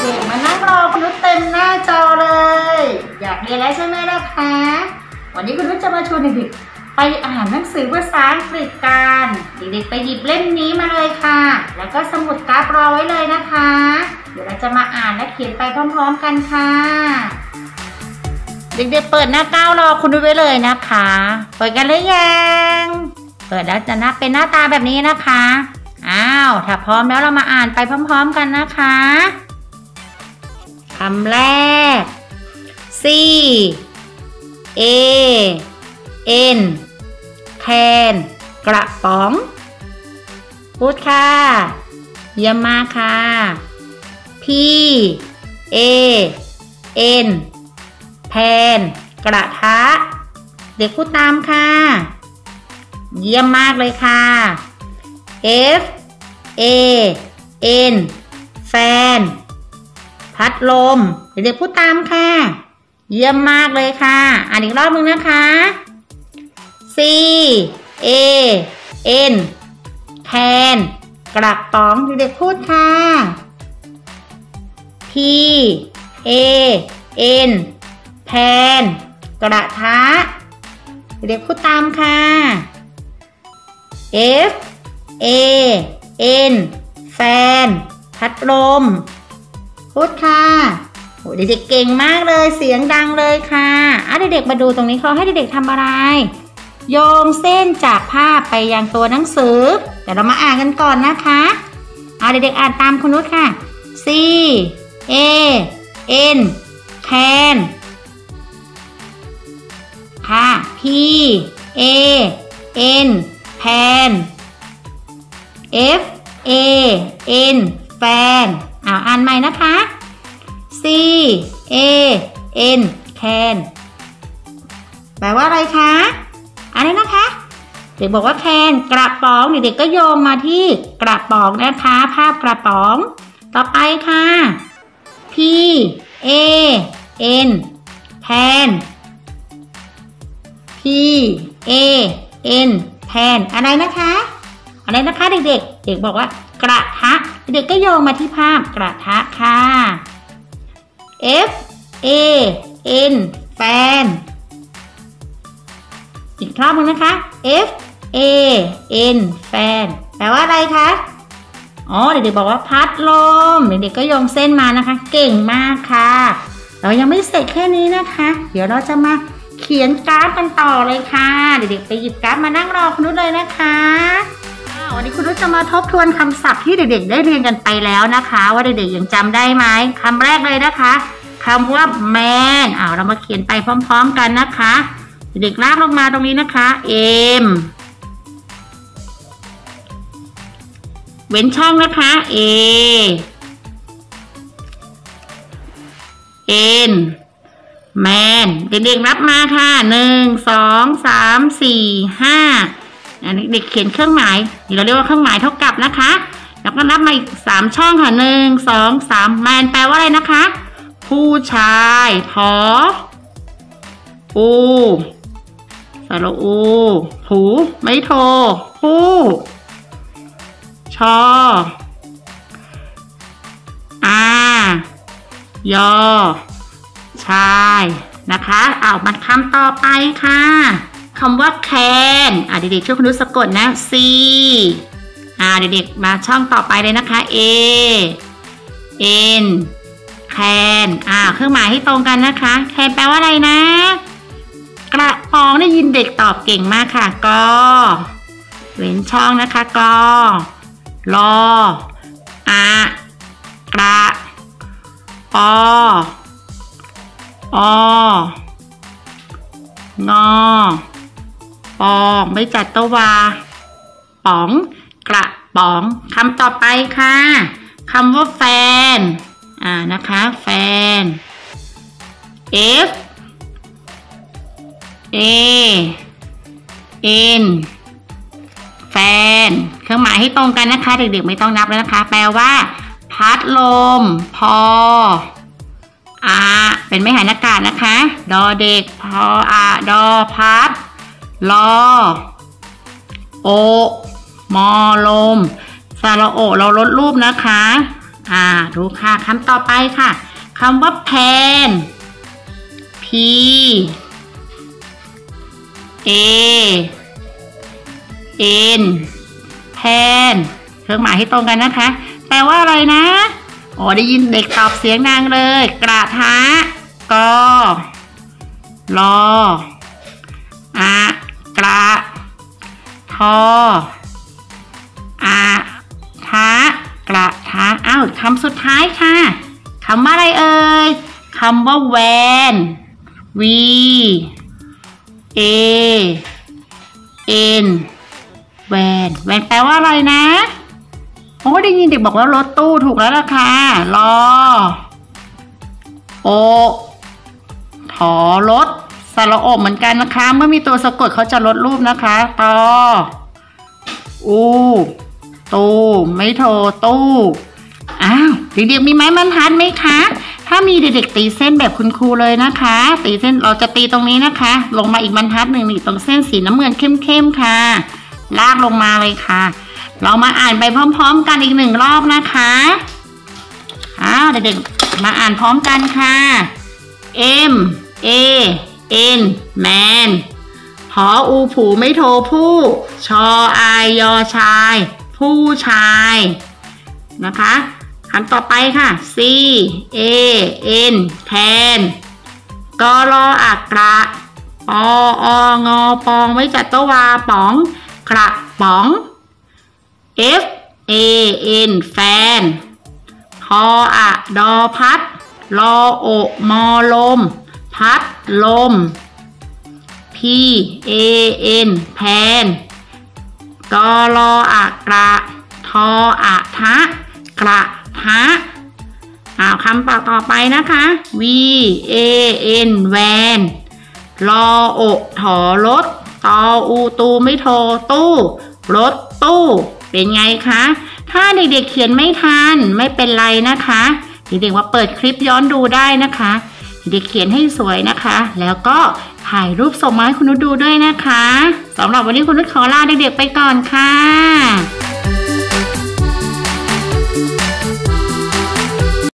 เด็กมานั่งรอคุณนุชเต็มหน้าจอเลย อยากเรียนแล้วใช่ไหมล่ะคะ วันนี้คุณนุชจะมาชวนเด็กๆไปอ่านหนังสือภาษาอังกฤษกันเด็กๆไปหยิบเล่มนี้มาเลยค่ะ แล้วก็สมุดกราฟรอไว้เลยนะคะ เดี๋ยวเราจะมาอ่านและเขียนไปพร้อม ๆ กันค่ะ เด็กๆเปิดหน้าเก้ารอคุณนุชไว้เลยนะคะ เปิดกันหรือยัง เปิดแล้วจะนับเป็นหน้าตาแบบนี้นะคะ อ้าว ถ้าพร้อมแล้วเรามาอ่านไปพร้อมๆกันนะคะคำแรก C A N แคนกระป๋อง พูดค่ะ เยี่ยมมากค่ะ P A N แพนกระทะ เด็กพูดตามค่ะ เยี่ยมมากเลยค่ะ F A N แฟน พัดลม เด็กๆพูดตามค่ะ เยี่ยมมากเลยค่ะ อ่านอีกรอบนึงนะคะ C A N แคนกระป๋องเด็กๆพูดค่ะ P A N แพน กระทะ เด็กๆพูดตามค่ะ F A N แฟน พัดลม พูดค่ะโอ้เด็กๆเก่งมากเลย เสียงดังเลยค่ะอะเด็กๆมาดูตรงนี้เขาให้เด็กๆทำอะไร โยงเส้นจากภาพไปยังตัวหนังสือแต่เรามาอ่านกันก่อนนะคะเอาเด็กๆอ่านตามคุณนุชค่ะ C A N can ค่ะ P A N pan F A N fan อ่าอ่านใหม่นะคะ C A N can แปลว่าอะไรคะอะไรนะคะเด็กบอกว่าแคนกระป๋องเด็กๆก็โยงมาที่กระป๋องนะคะ ภาพกระป๋อง ต่อไปค่ะ P A N pan P A N pan อะไรนะคะ อะไรนะคะเด็กๆ เด็กบอกว่ากระทะ เด็กก็โยงมาที่ภาพกระทะค่ะ F A N fan อีกรอบนึงนะคะ F A N fan แปลว่าอะไรคะ อ๋อ เด็กๆบอกว่าพัดลม เด็กๆก็โยงเส้นมานะคะ เก่งมากค่ะ เรายังไม่เสร็จแค่นี้นะคะ เดี๋ยวเราจะมาเขียนกราฟกันต่อเลยค่ะ เด็กๆไปหยิบกราฟมานั่งรอคุณนุชเลยนะคะ วันนี้คุณนุชจะมาทบทวนคำศัพท์ที่เด็กๆ ได้เรียนกันไปแล้วนะคะ ว่าเด็กๆยังจำได้ไหมคำแรกเลยนะคะคำว่า man อ้าวเรามาเขียนไปพร้อมๆกันนะคะ เด็กๆลากลงมาตรงนี้นะคะ m เว้นช่องนะคะ a n man เด็กๆรับมาค่ะหนึ่งสองสามสี่ห้า เด็กเขียนเครื่องหมายเราเรียกว่าเครื่องหมายเท่ากับนะคะ แล้วก็นับมาอีกสามช่องค่ะหนึ่งสองสามแมนแปลว่าอะไรนะคะ ผู้ชายพออูสระอูผูไม่โทผู้ชออายอ ชายนะคะ เอามาคำต่อไปค่ะำว่า can อะเด็กๆช่วยคุณนุสะกดนะ c อ่าเด็กๆมาช่องต่อไปเลยนะคะ a n can อ่าเครื่องหมายให้ตรงกันนะคะ can แปลว่าอะไรนะ กระป๋องได้ยินเด็กตอบเก่งมากค่ะกอเว้นช่องนะคะกอรออากระปอองอ ปอไม่จัดตวา ป๋อง กระป๋องคำต่อไปค่ะคำว่าแฟน อ่านะคะ แฟน F A N แฟน เครื่องหมายให้ตรงกันนะคะ เด็กๆไม่ต้องนับแล้วนะคะ แปลว่า พัดลม พออาเป็นไม่หายอากาศนะคะ ดอเด็ก พออาดอพัด ลอ โอ มอลมแฟสระโอ เราลดรูปนะคะ อ่า ดูค่ะคำต่อไปค่ะคำว่าแพน P A N แพนเครื่องหมายให้ตรงกันนะคะ แปลว่าอะไรนะโอ้ได้ยินเด็กตอบเสียงนางเลย กระทะกอรออะกระ ทออาทะกระทะอ้าวคำสุดท้ายค่ะคำว่าอะไรเอ่ยคำว่าแวน V A N แวนแวนแปลว่าอะไรนะโอ้ได้ยินเด็กบอกว่ารถตู้ถูกแล้วล่ะค่ะรอ โอ ถอรถ สระอบเหมือนกันนะคะ เมื่อมีตัวสะกดเขาจะลดรูปนะคะตออูตูไม่โทตู้อ้าวเด็กๆมีไม้บรรทัดไหมคะ ถ้ามีเด็กๆตีเส้นแบบคุณครูเลยนะคะ ตีเส้นเราจะตีตรงนี้นะคะ ลงมาอีกบรรทัดหนึ่งนี่ตรงเส้นสีน้ำเงินเข้มๆค่ะ ลากลงมาเลยค่ะ เรามาอ่านไปพร้อม ๆ กันอีกหนึ่งรอบนะคะอ้าวเด็กๆมาอ่านพร้อมกันค่ะ M A N man พออูผูไม่โทรผู้ ชออายยอชาย ผู้ชายนะคะคำต่อไปค่ะ C A N แทนกรออักระปอองอปองไม่จัดตวาป๋อง กระป๋อง F A N แฟนพออะดอพัด รอโอมอลม พัดลม P A N แพนกอรออะกระทออะทะ กระทะอ้าคำต่อต่อไปนะคะ V A N แวนรอโอถอรถตออูตูไม่โทตู้รถตู้ เป็นไงคะ ถ้าเด็กๆเขียนไม่ทันไม่เป็นไรนะคะ เด็กๆว่าเปิดคลิปย้อนดูได้นะคะ เด็กเขียนให้สวยนะคะ แล้วก็ถ่ายรูปส่งมาให้คุณนุชดูด้วยนะคะสำหรับวันนี้คุณนุชขอลาเด็กๆไปก่อนค่ะ